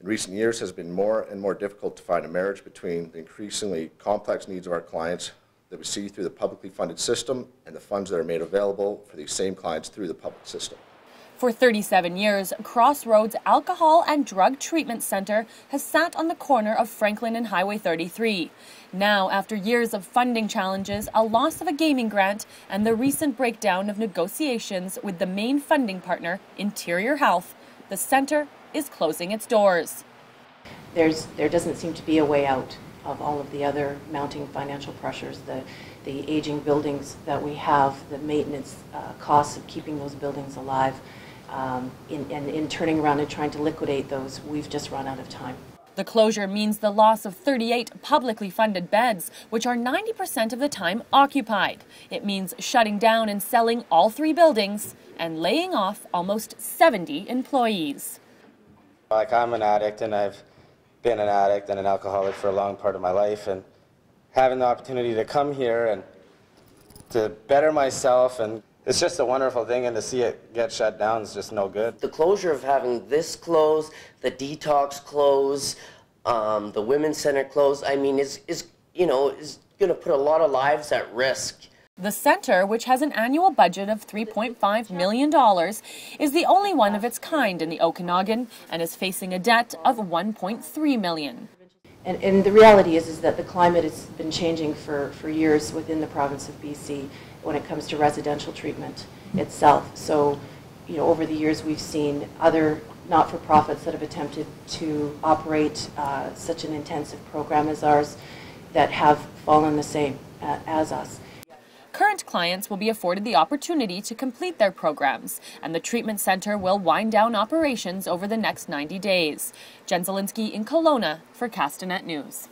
In recent years, it has been more and more difficult to find a marriage between the increasingly complex needs of our clients that we see through the publicly funded system and the funds that are made available for these same clients through the public system. For 37 years, Crossroads Alcohol and Drug Treatment Center has sat on the corner of Franklin and Highway 33. Now, after years of funding challenges, a loss of a gaming grant, and the recent breakdown of negotiations with the main funding partner, Interior Health, the center is closing its doors. There's, there doesn't seem to be a way out of all of the other mounting financial pressures, the, the aging buildings that we have, the maintenance uh, costs of keeping those buildings alive um, in, and in turning around and trying to liquidate those, we've just run out of time. The closure means the loss of 38 publicly funded beds, which are 90% of the time occupied. It means shutting down and selling all three buildings and laying off almost 70 employees. Like I'm an addict and I've been an addict and an alcoholic for a long part of my life and having the opportunity to come here and to better myself and it's just a wonderful thing, and to see it get shut down is just no good. The closure of having this close, the detox close, um, the women's center close, I mean, is, is you know, is going to put a lot of lives at risk. The center, which has an annual budget of $3.5 million, is the only one of its kind in the Okanagan and is facing a debt of 1.3 million. And, and the reality is, is that the climate has been changing for, for years within the province of BC when it comes to residential treatment itself. So, you know, over the years we've seen other not-for-profits that have attempted to operate uh, such an intensive program as ours that have fallen the same uh, as us. Current clients will be afforded the opportunity to complete their programs, and the treatment center will wind down operations over the next 90 days. Jen Zielinski in Kelowna for Castanet News.